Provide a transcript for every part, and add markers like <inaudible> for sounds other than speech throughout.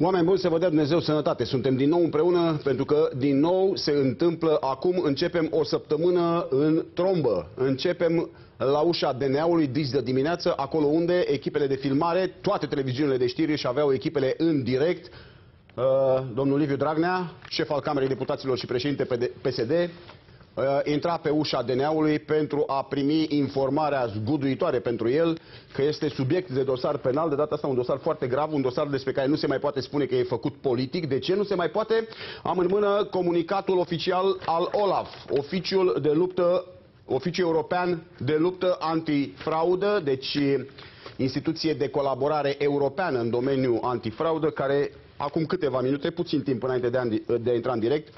Oameni buni, să vă dea Dumnezeu sănătate. Suntem din nou împreună pentru că din nou se întâmplă acum, începem o săptămână în trombă. Începem la ușa DNA-ului dis de dimineață, acolo unde echipele de filmare, toate televiziunile de știri și aveau echipele în direct. Uh, domnul Liviu Dragnea, șef al Camerei Deputaților și președinte PSD, Uh, intra pe ușa DNA-ului pentru a primi informarea zguduitoare pentru el că este subiect de dosar penal, de data asta un dosar foarte grav, un dosar despre care nu se mai poate spune că e făcut politic. De ce nu se mai poate? Am în mână comunicatul oficial al OLAF, oficiul de luptă, oficiul european de luptă antifraudă, deci instituție de colaborare europeană în domeniul antifraudă, care acum câteva minute, puțin timp înainte de a, de a intra în direct,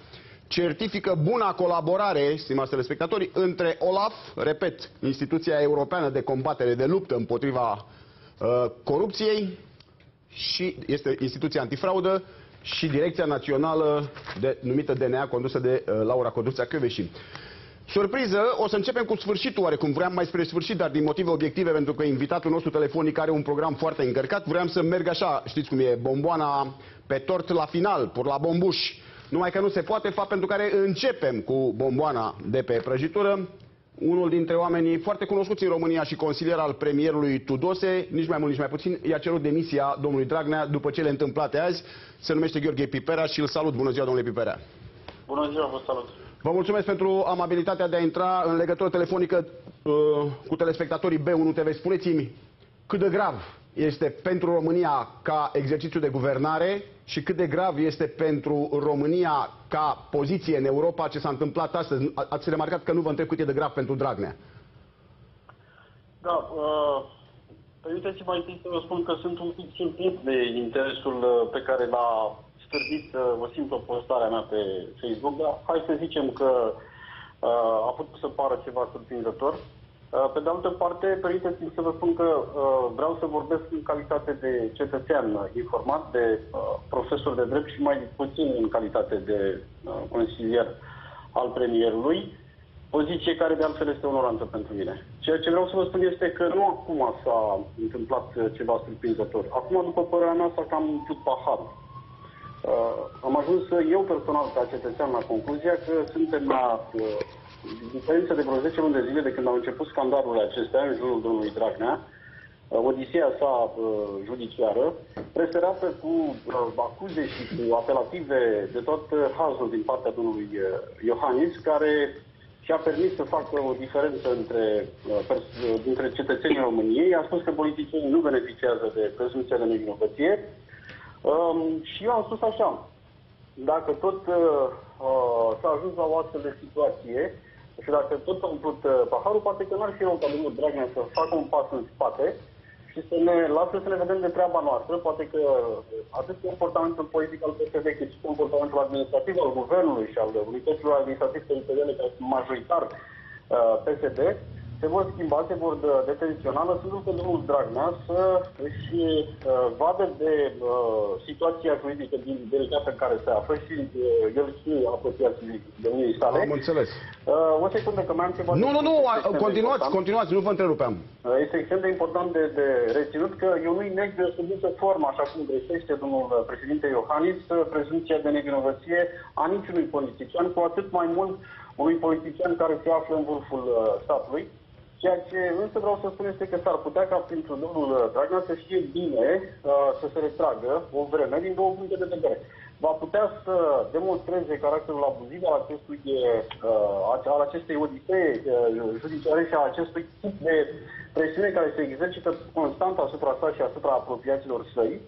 certifică buna colaborare, stimați telespectatori, între OLAF, repet, instituția europeană de combatere, de luptă împotriva uh, corupției, și este instituția antifraudă, și Direcția Națională de, numită DNA, condusă de uh, Laura Codruța Căveși. Surpriză, o să începem cu sfârșitul oarecum, vreau mai spre sfârșit, dar din motive obiective, pentru că invitatul nostru telefonic are un program foarte încărcat, vreau să merg așa, știți cum e, bomboana pe tort la final, pur la bombuș. Numai că nu se poate, fapt pentru care începem cu bomboana de pe prăjitură. Unul dintre oamenii foarte cunoscuți în România și consilier al premierului Tudose, nici mai mult, nici mai puțin, i-a cerut demisia domnului Dragnea după cele întâmplate azi. Se numește Gheorghe Pipera și îl salut. Bună ziua, domnule Pipera. Bună ziua, vă salut. Vă mulțumesc pentru amabilitatea de a intra în legătură telefonică uh, cu telespectatorii B1 TV. Spuneți-mi cât de grav este pentru România ca exercițiu de guvernare și cât de grav este pentru România ca poziție în Europa ce s-a întâmplat astăzi. Ați remarcat că nu vă întreb cât e de grav pentru Dragnea. Da, uh, permiteți-mi mai întâi să vă spun că sunt un pic surprins de interesul uh, pe care l-a stârnit uh, o simplă postare mea pe Facebook, dar hai să zicem că uh, a putut să pară ceva surprinzător. Uh, pe de altă parte, permiteți-mi să vă spun că uh, vreau să vorbesc în calitate de cetățean informat, de uh, profesor de drept și mai puțin în calitate de consilier al premierului, poziție care de altfel este onorantă pentru mine. Ceea ce vreau să vă spun este că nu acum s-a întâmplat ceva surprinzător. Acum, după părerea mea, s-a cam umplut paharul. Uh, am ajuns eu personal ca cetățean la concluzia că suntem la uh, diferență de vreo 10 luni de zile de când au început scandalurile acestea în jurul domnului Dragnea, uh, odiseea sa uh, judiciară, preserată cu uh, acuze și cu apelative de tot uh, hazul din partea domnului uh, Iohannis, care și-a permis să facă o diferență între, uh, uh, dintre cetățenii României, a spus că politicienii nu beneficiază de prezumția de nevinovăție um, și eu am spus așa, dacă tot uh, uh, s-a ajuns la o astfel de situație, și dacă tot a umplut uh, paharul, poate că n-ar fi rău ca domnul Dragnea să facă un pas în spate și să ne lasă să ne vedem de treaba noastră. Poate că atât comportamentul politic al PSD, cât și comportamentul administrativ al guvernului și al unităților administrative teritoriale care sunt majoritar uh, PSD, se vor schimba, se vor detenționa, lăsându-l pe domnul Dragnea să își uh, vadă de uh, situația juridică din delicată în care se află și uh, el și asociații domniei sale. Am înțeles. Uh, o secundă că mai am ceva... Nu, nu, nu, continuați, continuați, nu vă întrerupeam. Uh, este extrem de important de, de reținut că eu nu-i neg de subită formă, așa cum greșește domnul președinte Iohannis, prezumția de nevinovăție a niciunui politician, cu atât mai mult unui politician care se află în vârful uh, statului. Ceea ce însă vreau să spun este că s-ar putea ca pentru domnul Dragnea să știe bine uh, să se retragă o vreme din două puncte de vedere. Va putea să demonstreze caracterul abuziv al, acestui, uh, al acestei odisee uh, judiciare și a acestui tip de presiune care se exercită constant asupra sa și asupra apropiaților săi.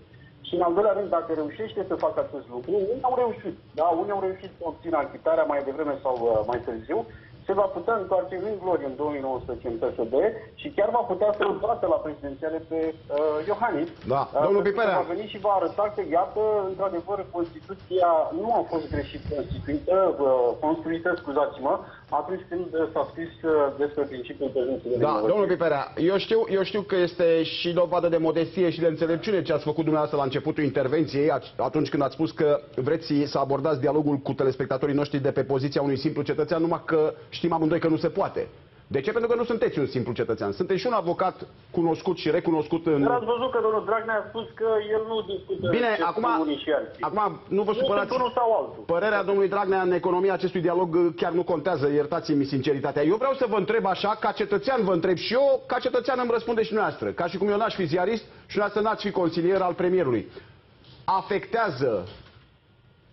Și în al doilea rând, dacă reușește să facă acest lucru, unii au reușit. Da, unii au reușit să obțină achitarea mai devreme sau uh, mai târziu, se va putea întoarce în glorie în 2019 în PSD și chiar va putea să îl bată la prezidențiale pe uh, Iohannis. Da, uh, domnul Piperea. Va veni și va arăta că, iată, într-adevăr, Constituția nu a fost greșit constituită, uh, construită, scuzați-mă, atunci când s-a scris uh, despre principiul prezumției Da, domnul Piperea, eu știu, eu știu că este și dovadă de modestie și de înțelepciune ce ați făcut dumneavoastră la începutul intervenției, atunci când ați spus că vreți să abordați dialogul cu telespectatorii noștri de pe poziția unui simplu cetățean, numai că știm amândoi că nu se poate. De ce? Pentru că nu sunteți un simplu cetățean. Sunteți și un avocat cunoscut și recunoscut în... Dar ați văzut că domnul Dragnea a spus că el nu discută Bine, ce acum, spun unii și alții. acum nu vă Nu supărați. sunt unul sau altul. Părerea domnului Dragnea în economia acestui dialog uh, chiar nu contează, iertați-mi sinceritatea. Eu vreau să vă întreb așa, ca cetățean vă întreb și eu, ca cetățean îmi răspunde și noastră. Ca și cum eu n-aș fi ziarist și noastră n-ați fi consilier al premierului. Afectează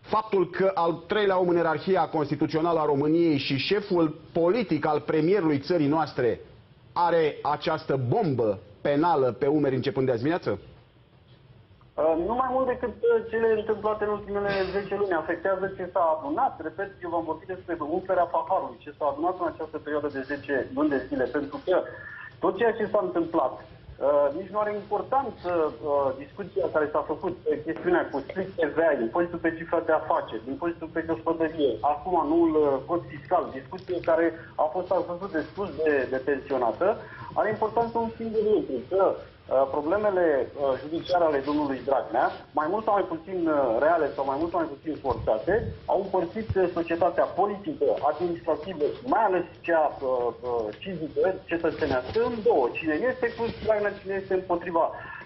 faptul că al treilea om în ierarhia constituțională a României și șeful politic al premierului țării noastre are această bombă penală pe umeri începând de azi dimineață? Uh, Nu mai mult decât uh, cele întâmplate în ultimele 10 luni. Afectează ce s-a adunat. Repet, eu v-am vorbit despre umflerea paharului, ce s-a adunat în această perioadă de 10 luni de zile. Pentru că tot ceea ce s-a întâmplat, uh, nici nu are importanță uh, discuția care s-a făcut pe chestiunea cu split TVA, impozitul pe cifra de afaceri, impozitul pe gospodărie, acum noul uh, cod fiscal, discuție care a fost, a fost destul de, de tensionată, are importanță un singur lucru, că Uh, problemele uh, judiciare ale domnului Dragnea, mai mult sau mai puțin uh, reale sau mai mult sau mai puțin forțate, au împărțit uh, societatea politică, administrativă și mai ales cea uh, uh, civică, cetățenească, în două. Cine este cu Dragnea, cine este împotriva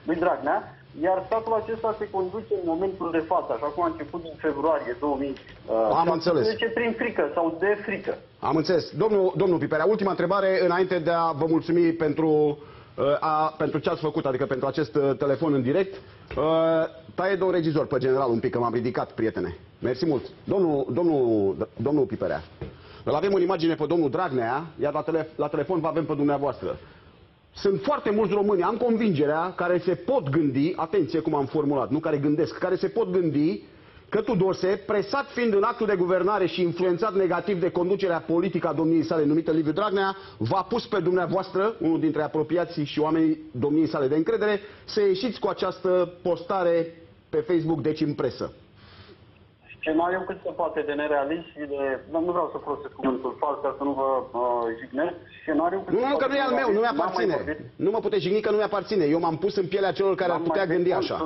lui Dragnea, iar statul acesta se conduce în momentul de față, așa cum a început din februarie 2000. Uh, Am înțeles. prin frică sau de frică. Am înțeles. Domnul, domnul Piperea, ultima întrebare înainte de a vă mulțumi pentru, uh, a, pentru ce ați făcut, adică pentru acest uh, telefon în direct. Uh, Taie de un regizor pe general un pic, că m-am ridicat, prietene. Mersi mult. Domnul, domnul, domnul Piperea, îl avem în imagine pe domnul Dragnea, iar la, tele, la telefon vă avem pe dumneavoastră. Sunt foarte mulți români, am convingerea, care se pot gândi, atenție cum am formulat, nu care gândesc, care se pot gândi că Tudose, presat fiind în actul de guvernare și influențat negativ de conducerea politică a domniei sale numită Liviu Dragnea, v-a pus pe dumneavoastră, unul dintre apropiații și oamenii domniei sale de încredere, să ieșiți cu această postare pe Facebook, deci în presă. Scenariul cât se poate de nerealist și de... Nu, nu vreau să folosesc cuvântul fals ca să nu vă uh, jignesc. Scenariul cât Nu, se nu, că poate nu e al de meu, nu nerealist. N-am mai mi-aparține. vorbit. Nu mă puteți jigni că nu mi-aparține. Eu m-am pus în pielea celor care ar N-am putea mai gândi spus- așa.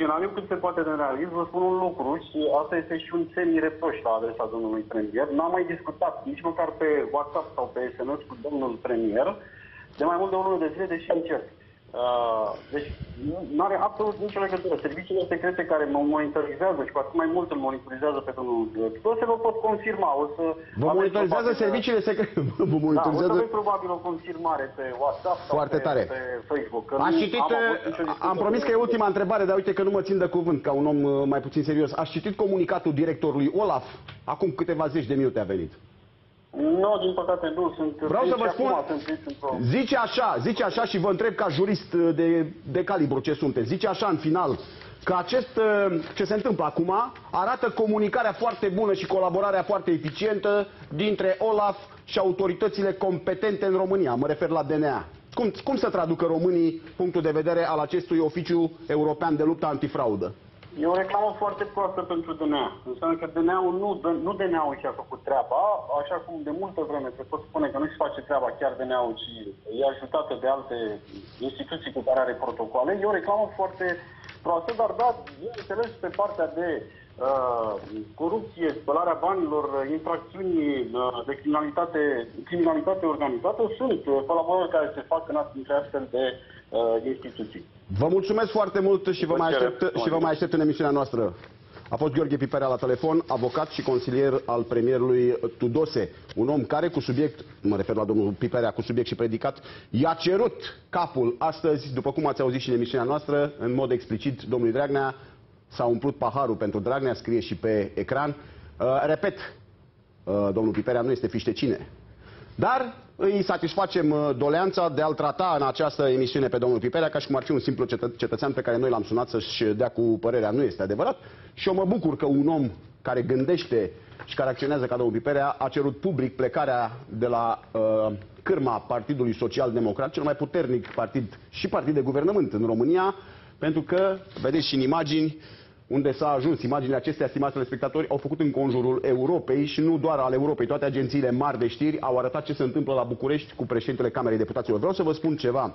Scenariul cât se poate de nerealist, vă spun un lucru și asta este și un semi-reproș la adresa domnului premier. N-am mai discutat nici măcar pe WhatsApp sau pe SMS cu domnul premier de mai mult de o lună de zile, deși încerc. Uh, deci nu are absolut nicio legătură. Serviciile secrete care mă monitorizează și cu atât mai mult îl monitorizează pe domnul Tudor se vă pot confirma. O să Vă aveți monitorizează probabil- serviciile secrete. <laughs> Vă Da, o să monitorizează. aveți probabil o confirmare pe WhatsApp sau Foarte pe, tare. pe Facebook. Că Ați nu citit, am avut uh, nicio discuție am promis cu- că e ultima întrebare, dar uite că nu mă țin de cuvânt, ca un om uh, mai puțin serios. Ați citit comunicatul directorului Olaf? Acum câteva zeci de minute a venit. Nu, din păcate nu. Sunt Vreau să și vă acum spun, sunt prins într-o... zice așa, zice așa și vă întreb ca jurist uh, de, de calibru ce sunteți. Zice așa în final, că acest, uh, ce se întâmplă acum arată comunicarea foarte bună și colaborarea foarte eficientă dintre Olaf și autoritățile competente în România. Mă refer la DNA. Cum, cum să traducă românii punctul de vedere al acestui oficiu european de luptă antifraudă? E o reclamă foarte proastă pentru DNA. Înseamnă că DNA-ul nu, dă- nu DNA-ul și-a făcut treaba, așa cum de multă vreme se pot spune că nu-și face treaba chiar DNA-ul, ci e ajutată de alte instituții cu care are protocoale. E o reclamă foarte proastă, dar da, bineînțeles, pe partea de uh, corupție, spălarea banilor, infracțiuni uh, de criminalitate, criminalitate organizată, sunt uh, colaborări care se fac în între astfel de uh, instituții. Vă mulțumesc foarte mult și vă, Vă mai cer aștept, și vă mai aștept în emisiunea noastră. A fost Gheorghe Piperea la telefon, avocat și consilier al premierului Tudose. Un om care cu subiect, mă refer la domnul Piperea, cu subiect și predicat, i-a cerut capul astăzi, după cum ați auzit și în emisiunea noastră, în mod explicit, domnului Dragnea, s-a umplut paharul pentru Dragnea, scrie și pe ecran. Uh, repet, uh, domnul Piperea nu este fiște cine. Dar îi satisfacem uh, doleanța de a-l trata în această emisiune pe domnul Piperea ca și cum ar fi un simplu cetă- cetățean pe care noi l-am sunat să-și dea cu părerea. Nu este adevărat. Și eu mă bucur că un om care gândește și care acționează ca domnul Piperea a cerut public plecarea de la uh, cârma Partidului Social Democrat, cel mai puternic partid și partid de guvernământ în România, pentru că, vedeți și în imagini, unde s-a ajuns. Imaginile acestea, stimați telespectatori, au făcut în conjurul Europei și nu doar al Europei. Toate agențiile mari de știri au arătat ce se întâmplă la București cu președintele Camerei Deputaților. Vreau să vă spun ceva.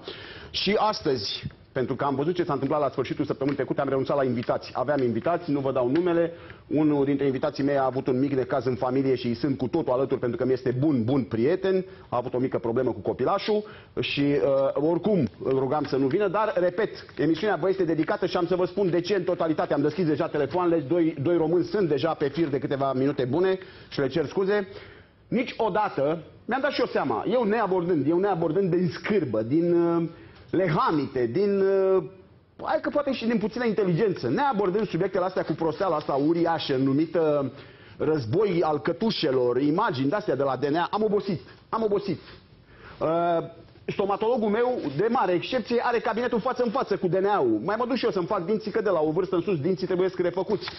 Și astăzi, pentru că am văzut ce s-a întâmplat la sfârșitul săptămânii trecute, am renunțat la invitați. Aveam invitați, nu vă dau numele. Unul dintre invitații mei a avut un mic necaz în familie și îi sunt cu totul alături pentru că mi este bun, bun prieten. A avut o mică problemă cu copilașul și uh, oricum îl rugam să nu vină, dar, repet, emisiunea vă este dedicată și am să vă spun de ce în totalitate. Am deschis deja telefoanele, doi, doi români sunt deja pe fir de câteva minute bune și le cer scuze. Niciodată, mi-am dat și eu seama, eu neabordând, eu neabordând din scârbă, din... Uh, lehamite, din... Uh, hai că poate și din puțină inteligență, neabordând subiectele astea cu prosteala asta uriașă, numită război al cătușelor, imagini de-astea de la DNA, am obosit, am obosit. Uh, stomatologul meu, de mare excepție, are cabinetul față în față cu DNA-ul. Mai mă duc și eu să-mi fac dinții, că de la o vârstă în sus dinții trebuie să refăcuți.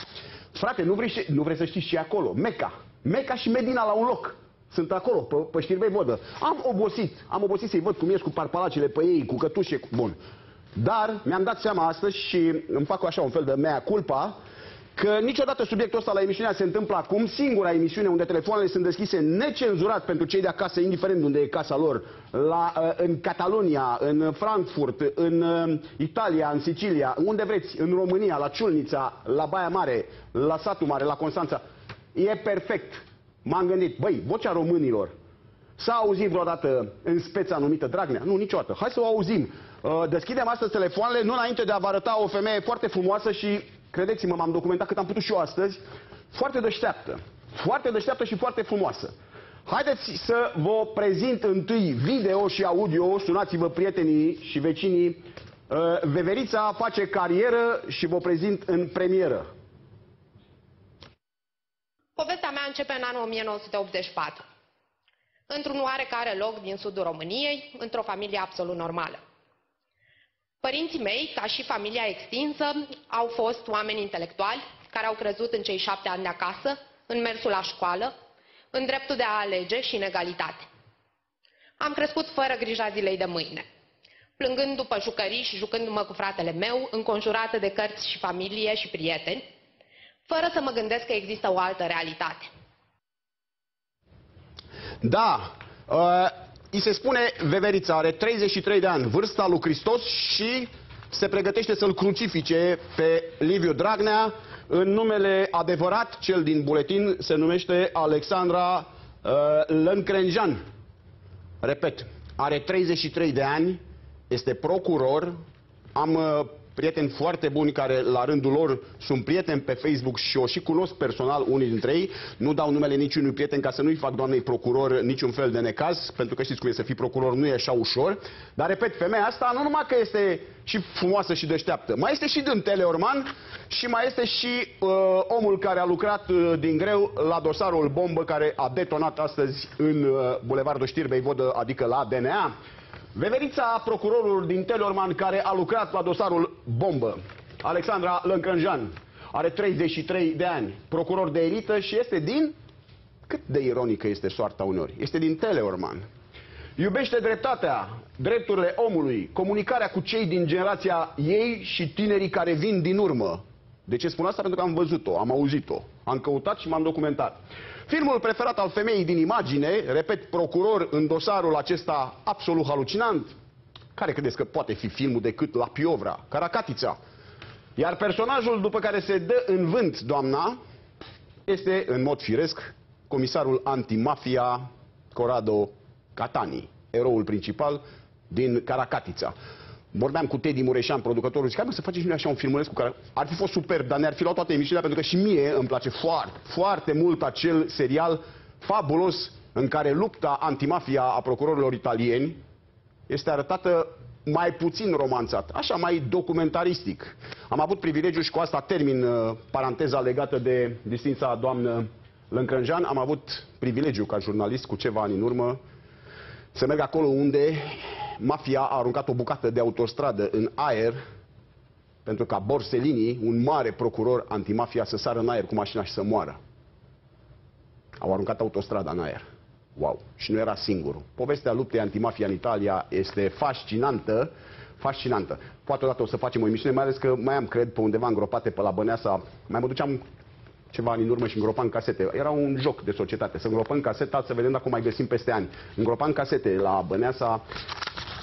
Frate, nu vrei, nu vrei să știi și acolo. Meca. Meca și Medina la un loc. Sunt acolo, pe, pe știrbei vodă. Am obosit, am obosit să-i văd cum ies cu parpalacele pe ei, cu cătușe, cu... bun. Dar mi-am dat seama astăzi și îmi fac așa un fel de mea culpa, că niciodată subiectul ăsta la emisiunea se întâmplă acum, singura emisiune unde telefoanele sunt deschise necenzurat pentru cei de acasă, indiferent unde e casa lor, la, uh, în Catalonia, în Frankfurt, în uh, Italia, în Sicilia, unde vreți, în România, la Ciulnița, la Baia Mare, la Satul Mare, la Constanța. E perfect m-am gândit, băi, vocea românilor s-a auzit vreodată în speța numită Dragnea? Nu, niciodată. Hai să o auzim. Uh, deschidem astăzi telefoanele, nu înainte de a vă arăta o femeie foarte frumoasă și, credeți-mă, m-am documentat cât am putut și eu astăzi, foarte deșteaptă. Foarte deșteaptă și foarte frumoasă. Haideți să vă prezint întâi video și audio, sunați-vă prietenii și vecinii. Uh, Veverița face carieră și vă prezint în premieră. Povestea mea începe în anul 1984, într-un oarecare loc din sudul României, într-o familie absolut normală. Părinții mei, ca și familia extinsă, au fost oameni intelectuali care au crezut în cei șapte ani de acasă, în mersul la școală, în dreptul de a alege și în egalitate. Am crescut fără grija zilei de mâine, plângând după jucării și jucându-mă cu fratele meu, înconjurată de cărți și familie și prieteni, fără să mă gândesc că există o altă realitate. Da, uh, îi se spune Veverița, are 33 de ani, vârsta lui Hristos și se pregătește să-l crucifice pe Liviu Dragnea. În numele adevărat, cel din buletin, se numește Alexandra uh, Lâncrenjan. Repet, are 33 de ani, este procuror, am uh, prieteni foarte buni care la rândul lor sunt prieteni pe Facebook și o și cunosc personal unii dintre ei. Nu dau numele niciunui prieten ca să nu-i fac doamnei procuror niciun fel de necaz, pentru că știți cum e să fii procuror, nu e așa ușor. Dar repet, femeia asta nu numai că este și frumoasă și deșteaptă, mai este și din Teleorman și mai este și uh, omul care a lucrat uh, din greu la dosarul bombă care a detonat astăzi în uh, Bulevardul Știrbei Vodă, adică la DNA. Veverița, procurorul din Teleorman care a lucrat la dosarul bombă, Alexandra Lâncânjan, are 33 de ani, procuror de elită și este din... Cât de ironică este soarta uneori? Este din Teleorman. Iubește dreptatea, drepturile omului, comunicarea cu cei din generația ei și tinerii care vin din urmă. De ce spun asta? Pentru că am văzut-o, am auzit-o, am căutat și m-am documentat. Filmul preferat al femeii din imagine, repet, procuror în dosarul acesta absolut halucinant, care credeți că poate fi filmul decât La Piovra, Caracatița? Iar personajul după care se dă în vânt doamna este, în mod firesc, comisarul antimafia Corrado Catani, eroul principal din Caracatița. Vorbeam cu Teddy Mureșan, producătorul, zic, hai mă să facem și noi așa un filmuleț cu care ar fi fost super, dar ne-ar fi luat toate emisiunea, pentru că și mie îmi place foarte, foarte mult acel serial fabulos în care lupta antimafia a procurorilor italieni este arătată mai puțin romanțat, așa mai documentaristic. Am avut privilegiu și cu asta termin uh, paranteza legată de distința doamnă Lâncrânjan. Am avut privilegiu ca jurnalist cu ceva ani în urmă să merg acolo unde mafia a aruncat o bucată de autostradă în aer pentru ca Borsellini, un mare procuror antimafia, să sară în aer cu mașina și să moară. Au aruncat autostrada în aer. Wow! Și nu era singurul. Povestea luptei antimafia în Italia este fascinantă, fascinantă. Poate odată o să facem o emisiune, mai ales că mai am, cred, pe undeva îngropate pe la Băneasa, mai mă duceam ceva ani în urmă și îngropam casete. Era un joc de societate, să îngropăm caseta, să vedem dacă mai găsim peste ani. Îngropam casete la Băneasa,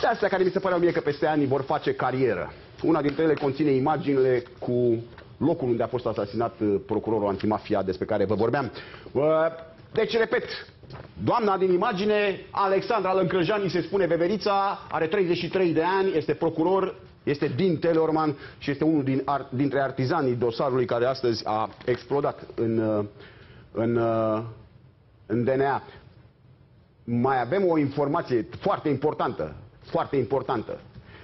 de astea care mi se păreau mie că peste ani vor face carieră. Una dintre ele conține imaginile cu locul unde a fost asasinat uh, procurorul antimafia despre care vă vorbeam. Uh, deci, repet, doamna din imagine, Alexandra Lâncrăjani, se spune Veverița, are 33 de ani, este procuror, este din Telorman și este unul din ar, dintre artizanii dosarului care astăzi a explodat în, uh, în, în DNA. Mai avem o informație foarte importantă, foarte importantă.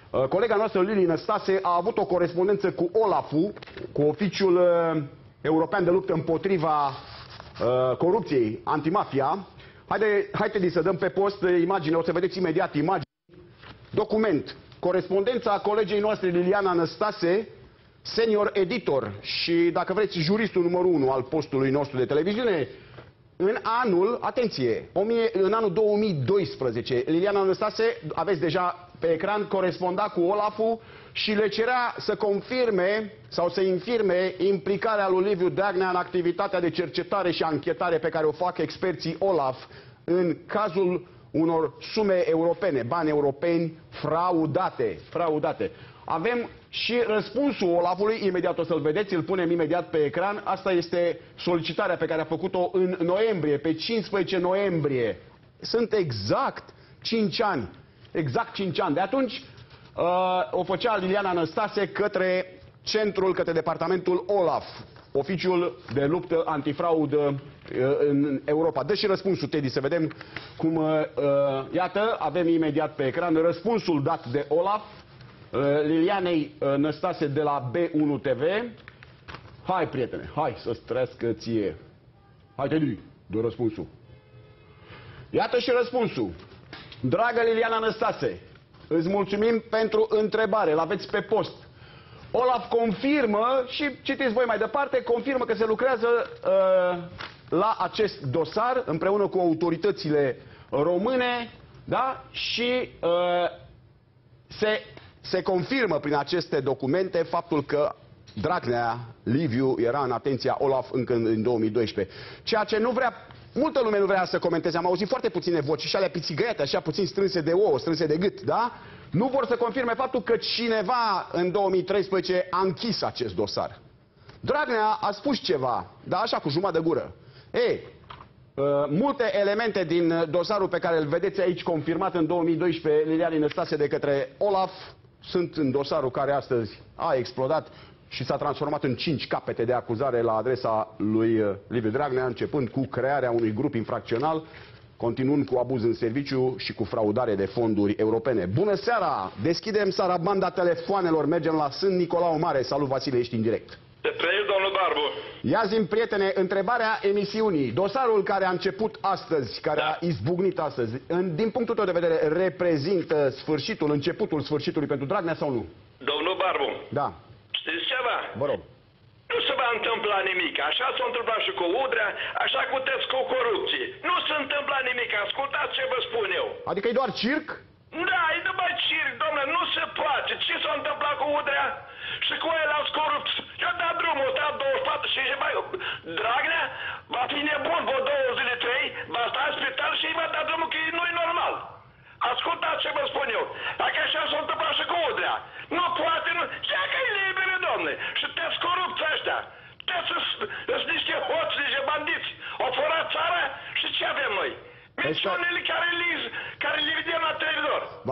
Uh, colega noastră, Lili Năstase, a avut o corespondență cu Olaful, cu Oficiul uh, European de Luptă împotriva uh, corupției, antimafia. Haide, haideți să dăm pe post imagine, o să vedeți imediat imagine. Document. Corespondența colegei noastre Liliana Năstase, senior editor și, dacă vreți, juristul numărul 1 al postului nostru de televiziune, în anul, atenție, în anul 2012, Liliana Năstase, aveți deja pe ecran, coresponda cu Olaful și le cerea să confirme sau să infirme implicarea lui Liviu Dragnea în activitatea de cercetare și anchetare pe care o fac experții Olaf în cazul unor sume europene, bani europeni fraudate. fraudate. Avem și răspunsul Olafului, imediat o să-l vedeți, îl punem imediat pe ecran. Asta este solicitarea pe care a făcut-o în noiembrie, pe 15 noiembrie. Sunt exact 5 ani. Exact 5 ani. De atunci uh, o făcea Liliana Năstase către centrul, către departamentul Olaf, oficiul de luptă antifraudă uh, în Europa. Dă și răspunsul, Teddy, să vedem cum... Uh, uh iată, avem imediat pe ecran răspunsul dat de Olaf Uh, Lilianei uh, Năstase de la B1 TV. Hai, prietene, hai să-ți trăiască ție. Hai, te duci, dă răspunsul. Iată și răspunsul. Dragă Liliana Năstase, îți mulțumim pentru întrebare, l-aveți pe post. Olaf confirmă și citiți voi mai departe, confirmă că se lucrează uh, la acest dosar împreună cu autoritățile române, da? Și uh, se se confirmă prin aceste documente faptul că Dragnea, Liviu, era în atenția Olaf încă în 2012. Ceea ce nu vrea, multă lume nu vrea să comenteze. Am auzit foarte puține voci și alea pițigăiete, așa puțin strânse de ouă, strânse de gât, da? Nu vor să confirme faptul că cineva în 2013 a închis acest dosar. Dragnea a spus ceva, dar așa cu jumătate de gură. Ei, uh, multe elemente din dosarul pe care îl vedeți aici confirmat în 2012 Lilian Năstase de către Olaf sunt în dosarul care astăzi a explodat și s-a transformat în cinci capete de acuzare la adresa lui uh, Liviu Dragnea, începând cu crearea unui grup infracțional, continuând cu abuz în serviciu și cu fraudare de fonduri europene. Bună seara! Deschidem sarabanda telefoanelor, mergem la Sân Nicolau Mare. Salut, Vasile, ești în direct. Te trăiești, domnul Barbu. Ia zi prietene, întrebarea emisiunii. Dosarul care a început astăzi, care da. a izbucnit astăzi, în, din punctul tău de vedere, reprezintă sfârșitul, începutul sfârșitului pentru Dragnea sau nu? Domnul Barbu. Da. Știți ceva? Vă rog. Nu se va întâmpla nimic. Așa s-a întâmplat și cu Udrea, așa cu cu corupție. Nu se întâmplă nimic. Ascultați ce vă spun eu. Adică e doar circ? Da, e numai circ, domnule, nu se poate. Ce s-a întâmplat cu Udrea? Și cu el alți corupți. I-a dat drumul, ăsta 24 și mai... Dragnea va fi nebun vreo două zile, trei, va sta în spital și îi va da drumul că nu e normal. Ascultați ce vă spun eu. Dacă așa s-a întâmplat și cu Udrea. Nu poate, nu... Ce că e liberă, domnule. Și te corupți ăștia. Te sunt niște hoți, niște bandiți. O furat țara și ce avem noi? Persoanele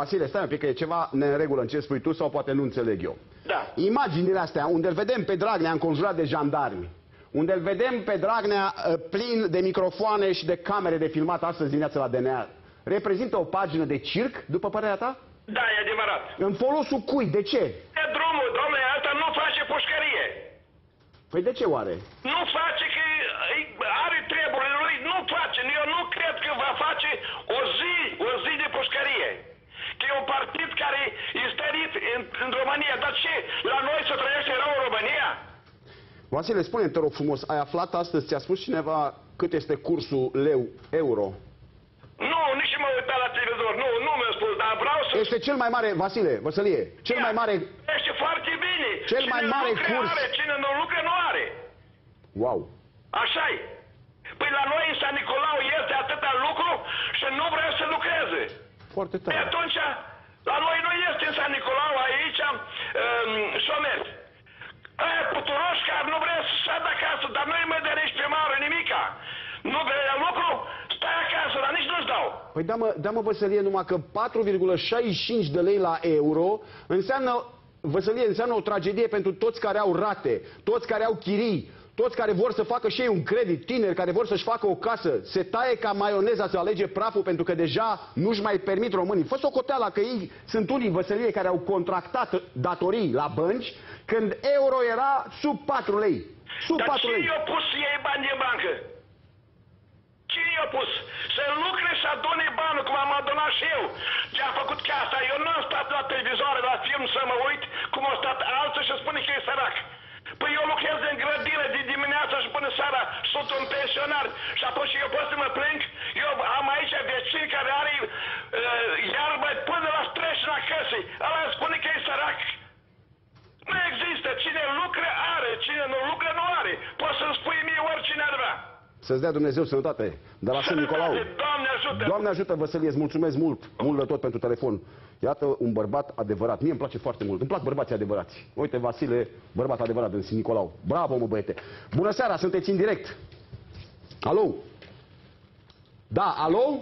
Vasile, stai un pic, că e ceva neregulă în ce spui tu sau poate nu înțeleg eu. Da. Imaginile astea, unde îl vedem pe Dragnea înconjurat de jandarmi, unde îl vedem pe Dragnea uh, plin de microfoane și de camere de filmat astăzi dimineața la DNA, reprezintă o pagină de circ, după părerea ta? Da, e adevărat. În folosul cui? De ce? De drumul, domnule, asta nu face pușcărie. Păi de ce oare? Nu face România. Dar ce? La noi să trăiește rău în România? Vasile, spune te rog frumos, ai aflat astăzi, ți-a spus cineva cât este cursul leu-euro? Nu, nici mă uitat la televizor, nu, nu mi-a spus, dar vreau să... Este cel mai mare, Vasile, Văsălie, cel Ia, mai mare... Este foarte bine. Cel cine mai mare curs. Are, cine nu lucre, nu are. Wow. așa e. Păi la noi în San Nicolau este atâta lucru și nu vrea să lucreze. Foarte tare. Pe atunci, la noi nu este în San Nicolau aici um, șomeri. Aia puturoși care nu vrea să stea de acasă, dar nu-i mădărești primarul nimica. Nu vrea lucru, stai acasă, dar nici nu-ți dau. Păi da mă, da mă numai că 4,65 de lei la euro înseamnă Văsălie înseamnă o tragedie pentru toți care au rate, toți care au chirii, toți care vor să facă și ei un credit, tineri care vor să-și facă o casă, se taie ca maioneza să alege praful pentru că deja nu-și mai permit românii. Fă o coteala că ei sunt unii văsălie care au contractat datorii la bănci când euro era sub 4 lei. Sub Dar 4 cine lei. i-a pus să iei bani din bancă? Cine i-a pus? Să lucre și adune bani, cum am adunat și eu. Ce a făcut casa? Eu nu am stat la televizoare, la film să mă uit cum au stat alții și spune că e sărac. Păi eu lucrez în grădină din dimineața și până seara sunt un pensionar și apoi și eu pot să mă plâng. Eu am aici vecin care are uh, iarbă până la streșina căsii. Ăla Să-ți dea Dumnezeu sănătate de la Sfânt Nicolau. Doamne ajută! Doamne ajută, Văsălie, îți mulțumesc mult, mult de tot pentru telefon. Iată un bărbat adevărat. Mie îmi place foarte mult. Îmi plac bărbații adevărați. Uite, Vasile, bărbat adevărat din Sfânt Nicolau. Bravo, mă, băiete. Bună seara, sunteți în direct. Alo? Da, alo?